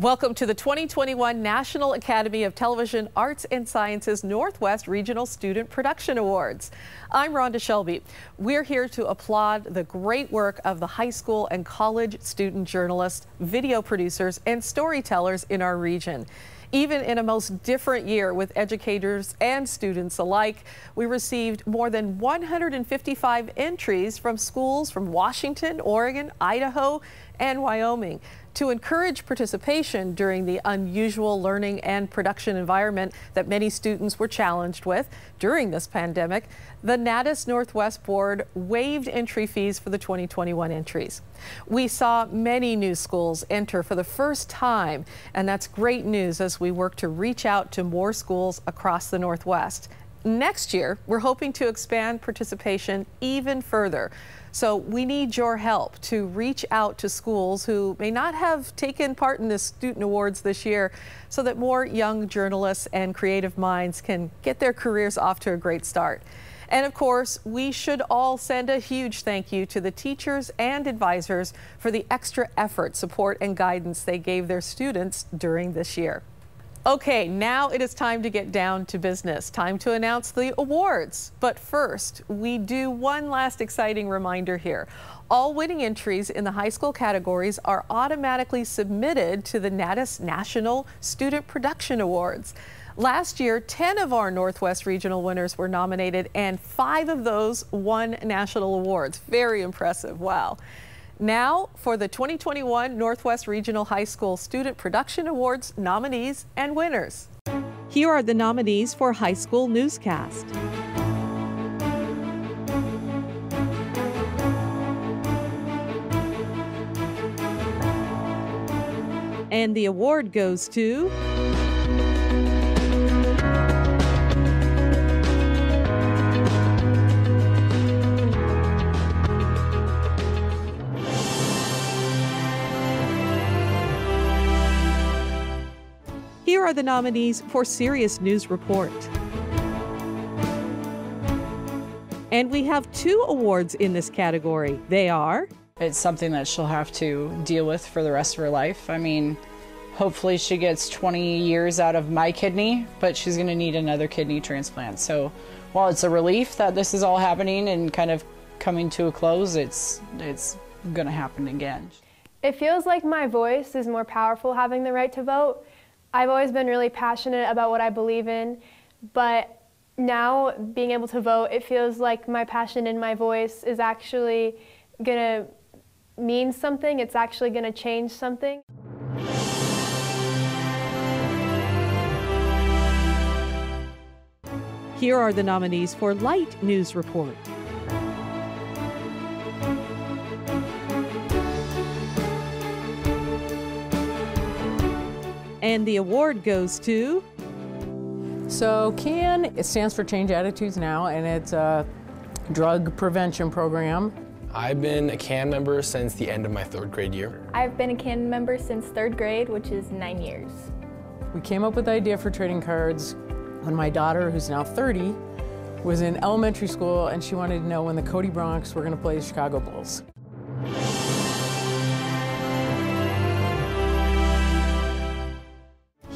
Welcome to the 2021 National Academy of Television Arts and Sciences Northwest Regional Student Production Awards. I'm Rhonda Shelby. We're here to applaud the great work of the high school and college student journalists, video producers, and storytellers in our region. Even in a most different year with educators and students alike, we received more than 155 entries from schools from Washington, Oregon, Idaho, and Wyoming to encourage participation during the unusual learning and production environment that many students were challenged with during this pandemic, the NATAS Northwest Board waived entry fees for the 2021 entries. We saw many new schools enter for the first time, and that's great news as we work to reach out to more schools across the Northwest. Next year, we're hoping to expand participation even further. So we need your help to reach out to schools who may not have taken part in the student awards this year so that more young journalists and creative minds can get their careers off to a great start. And of course, we should all send a huge thank you to the teachers and advisors for the extra effort, support, and guidance they gave their students during this year. Okay, now it is time to get down to business. Time to announce the awards. But first, we do one last exciting reminder here. All winning entries in the high school categories are automatically submitted to the NATAS National Student Production Awards. Last year, 10 of our Northwest Regional winners were nominated, and five of those won national awards. Very impressive. Wow. Now for the 2021 Northwest Regional High School Student Production Awards nominees and winners. Here are the nominees for High School Newscast. And the award goes to... are the nominees for Serious News Report. And we have two awards in this category. They are It's something that she'll have to deal with for the rest of her life. I mean, hopefully she gets 20 years out of my kidney, but she's going to need another kidney transplant. So while it's a relief that this is all happening and kind of coming to a close, it's it's going to happen again. It feels like my voice is more powerful having the right to vote. I've always been really passionate about what I believe in, but now being able to vote, it feels like my passion in my voice is actually going to mean something. It's actually going to change something. Here are the nominees for Light News Report. And the award goes to So CAN it stands for Change Attitudes Now, and it's a drug prevention program. I've been a CAN member since the end of my third grade year. I've been a CAN member since third grade, which is nine years. We came up with the idea for trading cards when my daughter, who's now 30, was in elementary school and she wanted to know when the Cody Broncs were going to play the Chicago Bulls.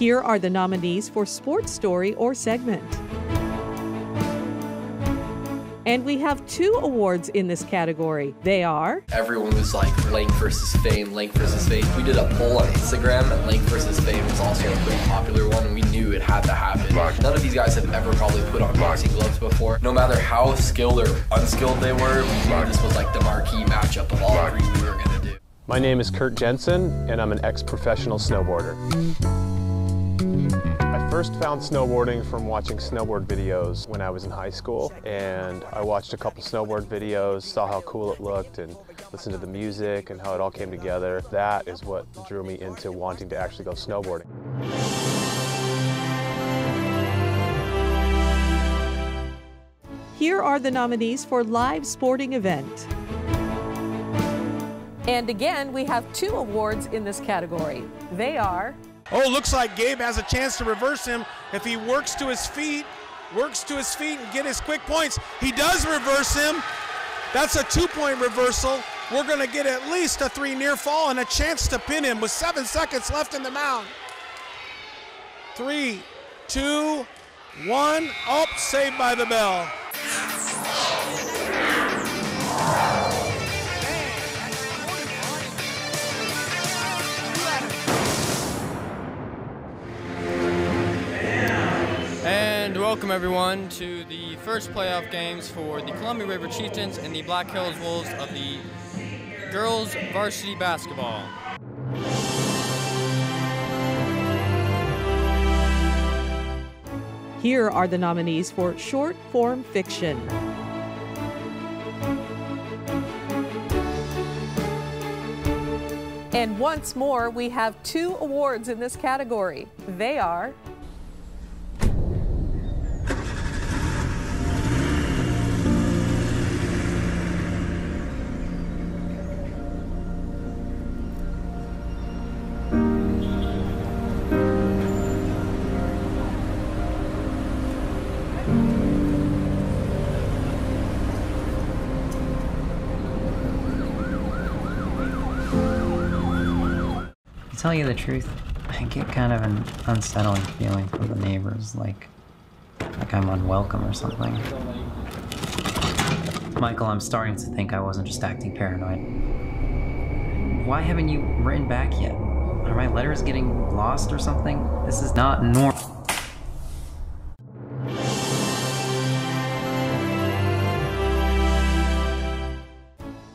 Here are the nominees for Sports Story or Segment. And we have two awards in this category. They are Everyone was like Link versus Fame, Link versus Fame. We did a poll on Instagram, and Link versus Fame was also a pretty popular one, and we knew it had to happen. None of these guys have ever probably put on boxing gloves before. No matter how skilled or unskilled they were, we knew this was like the marquee matchup of all three we were gonna do. My name is Kurt Jensen, and I'm an ex-professional snowboarder. I first found snowboarding from watching snowboard videos when I was in high school, and I watched a couple snowboard videos, saw how cool it looked, and listened to the music and how it all came together. That is what drew me into wanting to actually go snowboarding. Here are the nominees for Live Sporting Event. And again, we have two awards in this category. They are Oh, looks like Gabe has a chance to reverse him if he works to his feet, works to his feet and get his quick points. He does reverse him. That's a two-point reversal. we're going to get at least a three near fall and a chance to pin him with seven seconds left in the mound. Three, two, one. Up, oh, saved by the bell. Welcome everyone to the first playoff games for the Columbia River Chieftains and the Black Hills Wolves of the girls varsity basketball. Here are the nominees for short form fiction. And once more, we have two awards in this category. They are tell you the truth, I get kind of an unsettling feeling from the neighbors, like, like I'm unwelcome or something. Michael, I'm starting to think I wasn't just acting paranoid. Why haven't you written back yet? Are my letters getting lost or something? This is not normal.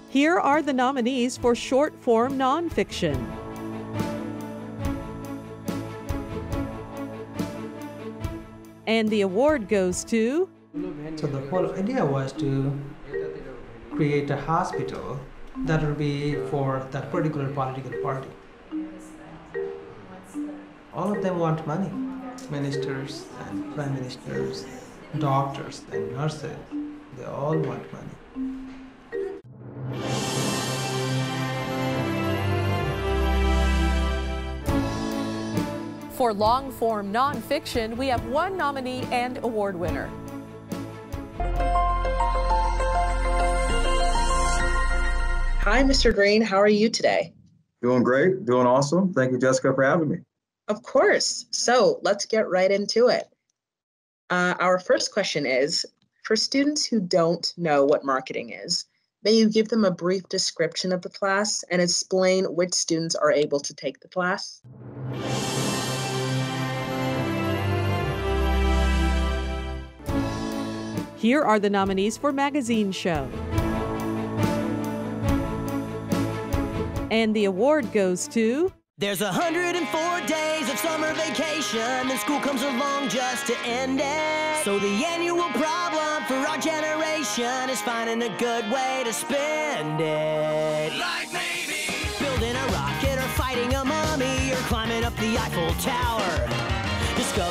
Here are the nominees for short form nonfiction. And the award goes to. So the whole idea was to create a hospital that would be for that particular political party. All of them want money ministers and prime ministers, doctors and nurses. They all want money. For long form nonfiction, we have one nominee and award winner. Hi, Mr. Green. How are you today? Doing great. Doing awesome. Thank you, Jessica, for having me. Of course. So let's get right into it. Uh, our first question is For students who don't know what marketing is, may you give them a brief description of the class and explain which students are able to take the class? Here are the nominees for Magazine Show. And the award goes to. There's 104 days of summer vacation, and school comes along just to end it. So the annual problem for our generation is finding a good way to spend it. Like maybe building a rocket or fighting a mummy or climbing up the Eiffel Tower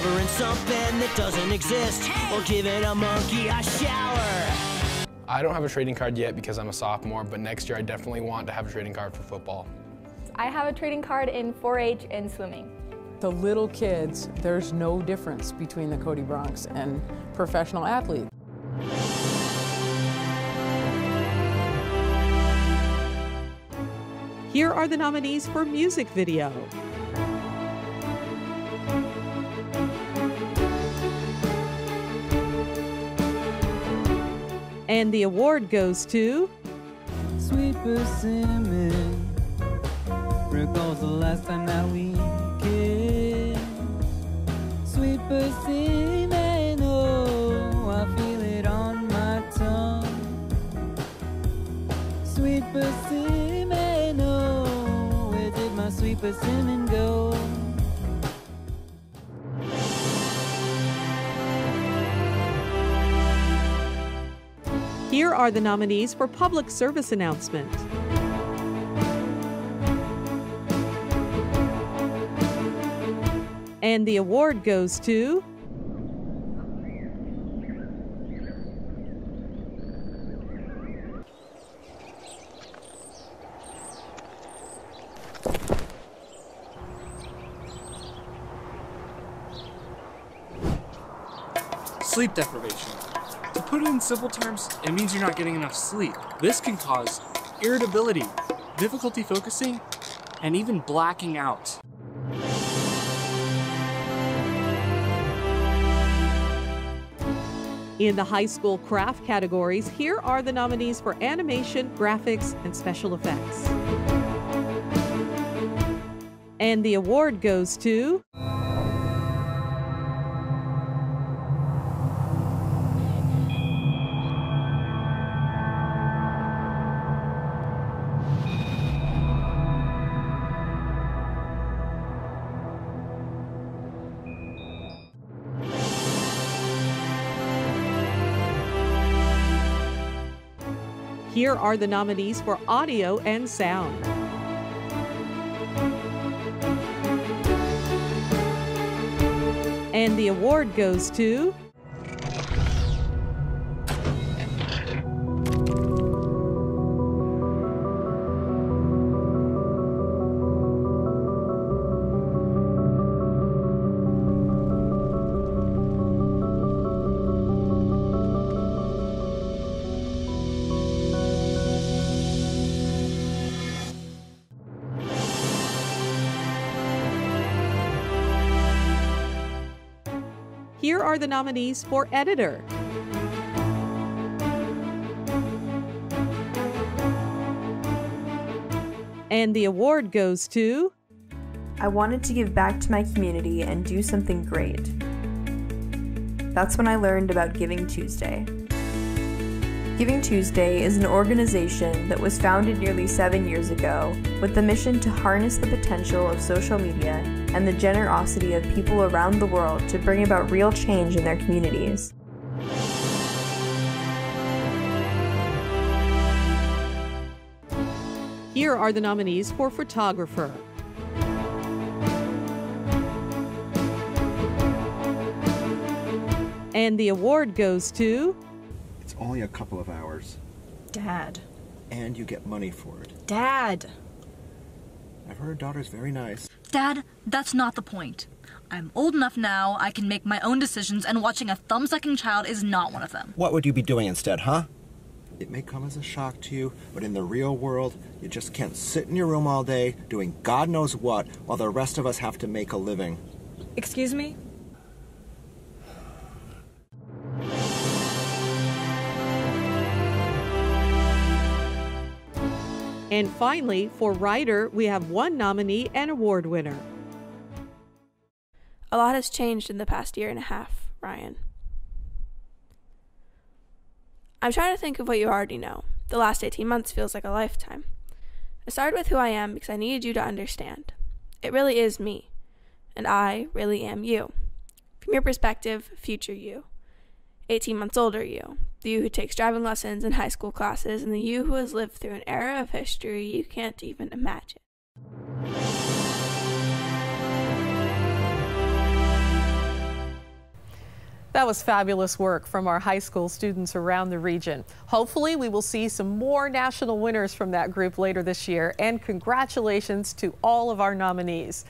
discovering something that doesn't exist, or giving a monkey a shower. I don't have a trading card yet because I'm a sophomore, but next year I definitely want to have a trading card for football. I have a trading card in 4-H and swimming. The little kids, there's no difference between the Cody Broncs and professional athlete. Here are the nominees for music video. And the award goes to. Sweet persimmon recalls the last time that we kissed. Sweet persimmon, oh, I feel it on my tongue. Sweet persimmon, oh, where did my sweet persimmon Are the nominees for Public Service Announcement. And the award goes to Sleep deprivation. Put it in simple terms, it means you're not getting enough sleep. This can cause irritability, difficulty focusing, and even blacking out. In the high school craft categories, here are the nominees for animation, graphics, and special effects. And the award goes to. Here are the nominees for audio and sound. And the award goes to. Here are the nominees for editor. And the award goes to. I wanted to give back to my community and do something great. That's when I learned about Giving Tuesday. Giving Tuesday is an organization that was founded nearly seven years ago with the mission to harness the potential of social media and the generosity of people around the world to bring about real change in their communities. Here are the nominees for photographer. And the award goes to. It's only a couple of hours, Dad. and you get money for it. Dad. I've heard daughter's very nice. Dad, that's not the point. I'm old enough now, I can make my own decisions, and watching a thumb sucking child is not one of them. What would you be doing instead, huh? It may come as a shock to you, but in the real world, you just can't sit in your room all day doing God knows what while the rest of us have to make a living. Excuse me? And finally, for writer, we have one nominee and award winner. A lot has changed in the past year and a half, Ryan. I'm trying to think of what you already know. The last 18 months feels like a lifetime. I started with who I am because I needed you to understand. It really is me, and I really am you. From your perspective, future you. 18 months older you, the you who takes driving lessons in high school classes, and the you who has lived through an era of history you can't even imagine. That was fabulous work from our high school students around the region. Hopefully, we will see some more national winners from that group later this year, and congratulations to all of our nominees.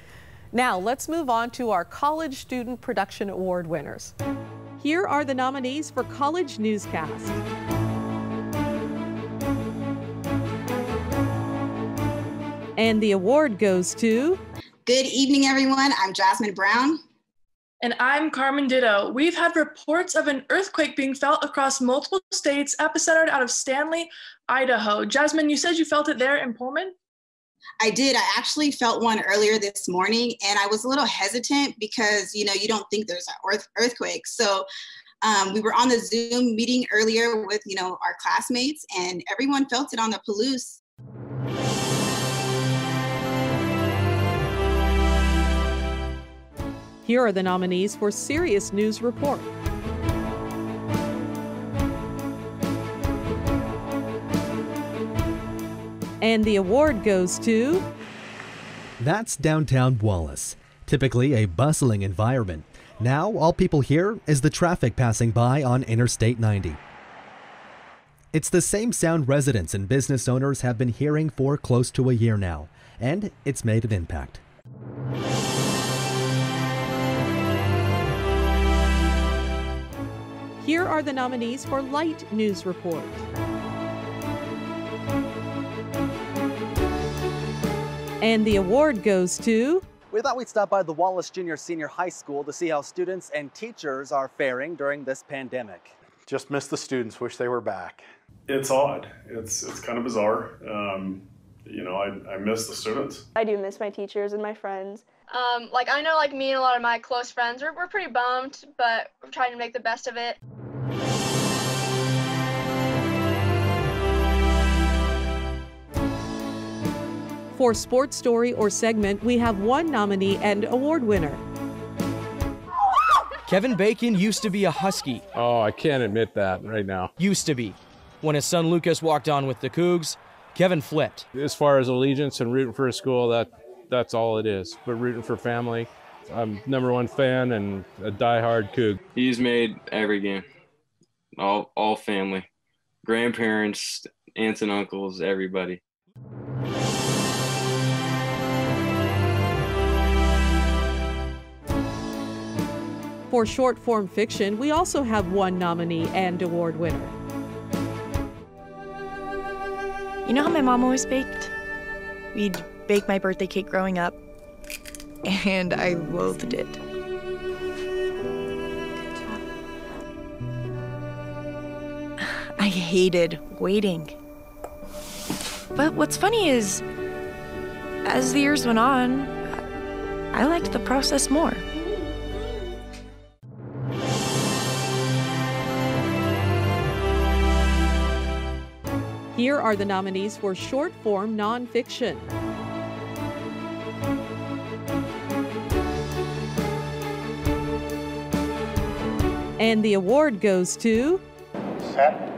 Now, let's move on to our College Student Production Award winners. Here are the nominees for College Newscast. And the award goes to. Good evening, everyone. I'm Jasmine Brown. And I'm Carmen Ditto. We've had reports of an earthquake being felt across multiple states, epicentered out of Stanley, Idaho. Jasmine, you said you felt it there in Pullman? I did. I actually felt one earlier this morning, and I was a little hesitant because you know you don't think there's an earth earthquake. So um, we were on the Zoom meeting earlier with you know our classmates, and everyone felt it on the Palouse. Here are the nominees for Serious News Report. And the award goes to. That's downtown Wallace, typically a bustling environment. Now, all people hear is the traffic passing by on Interstate 90. It's the same sound residents and business owners have been hearing for close to a year now, and it's made an impact. Here are the nominees for Light News Report. And the award goes to. We thought we'd stop by the Wallace Junior Senior High School to see how students and teachers are faring during this pandemic. Just miss the students, wish they were back. It's odd. It's it's kind of bizarre. Um, you know, I, I miss the students. I do miss my teachers and my friends. Um, like I know, like me and a lot of my close friends, we're, we're pretty bummed, but we're trying to make the best of it. For sports story or segment, we have one nominee and award winner. Kevin Bacon used to be a Husky. Oh, I can't admit that right now. Used to be. When his son Lucas walked on with the Cougs, Kevin flipped. As far as allegiance and rooting for a school, that that's all it is. But rooting for family, I'm number one fan and a diehard Coug. He's made every game, all all family, grandparents, aunts and uncles, everybody. For short form fiction, we also have one nominee and award winner. You know how my mom always baked? We'd bake my birthday cake growing up, and I loathed it. I hated waiting. But what's funny is, as the years went on, I liked the process more. Here are the nominees for short form nonfiction. And the award goes to. Set.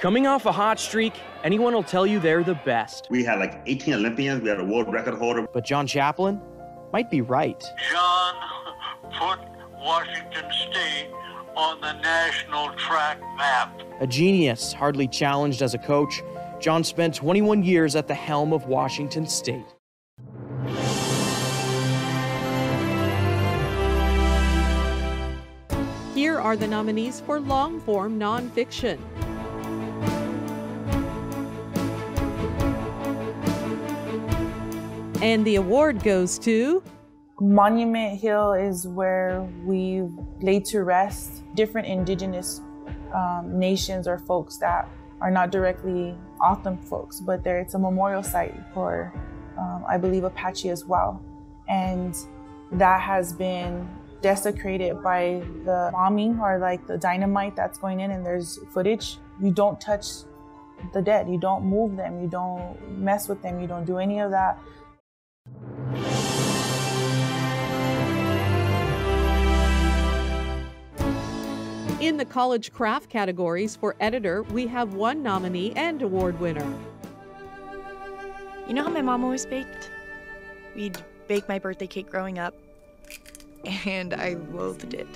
Coming off a hot streak, anyone will tell you they're the best. We had like 18 Olympians. We had a world record holder. But John Chaplin might be right. John put Washington State on the national track map. A genius, hardly challenged as a coach, John spent 21 years at the helm of Washington State. Here are the nominees for long form nonfiction. And the award goes to. Monument Hill is where we've laid to rest different indigenous um, nations or folks that are not directly O'odham folks, but there it's a memorial site for, um, I believe, Apache as well. And that has been desecrated by the bombing or like the dynamite that's going in, and there's footage. You don't touch the dead, you don't move them, you don't mess with them, you don't do any of that. In the college craft categories for editor, we have one nominee and award winner. You know how my mom always baked? We'd bake my birthday cake growing up, and I loathed it.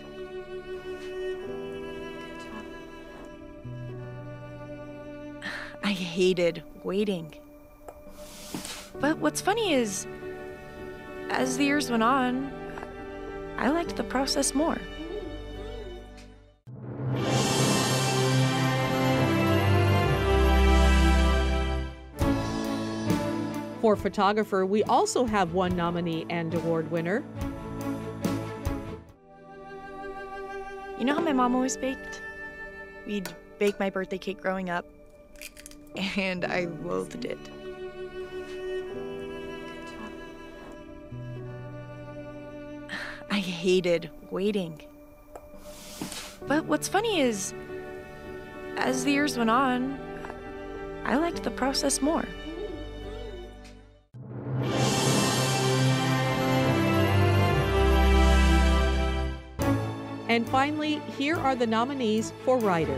I hated waiting. But what's funny is, as the years went on, I liked the process more. For photographer, we also have one nominee and award winner. You know how my mom always baked? We'd bake my birthday cake growing up, and I loathed it. I hated waiting. But what's funny is, as the years went on, I liked the process more. And finally, here are the nominees for writer.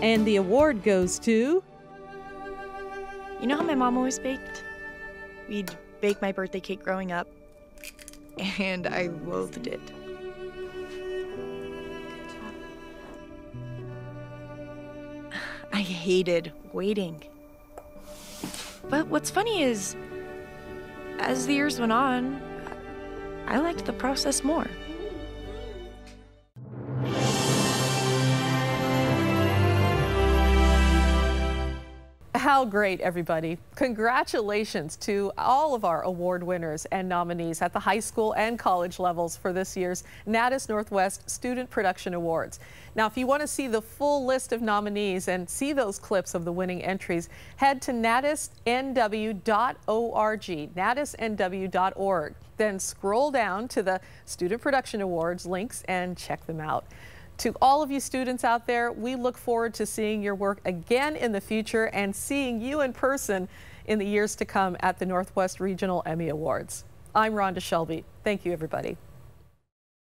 And the award goes to. You know how my mom always baked? We'd bake my birthday cake growing up, and I loathed it. I hated waiting. But what's funny is, as the years went on, I liked the process more. How great, everybody. Congratulations to all of our award winners and nominees at the high school and college levels for this year's NATAS Northwest Student Production Awards. Now, if you want to see the full list of nominees and see those clips of the winning entries, head to natasnw.org, natasnw.org. Then scroll down to the Student Production Awards links and check them out. To all of you students out there, we look forward to seeing your work again in the future and seeing you in person in the years to come at the Northwest Regional Emmy Awards. I'm Rhonda Shelby. Thank you, everybody.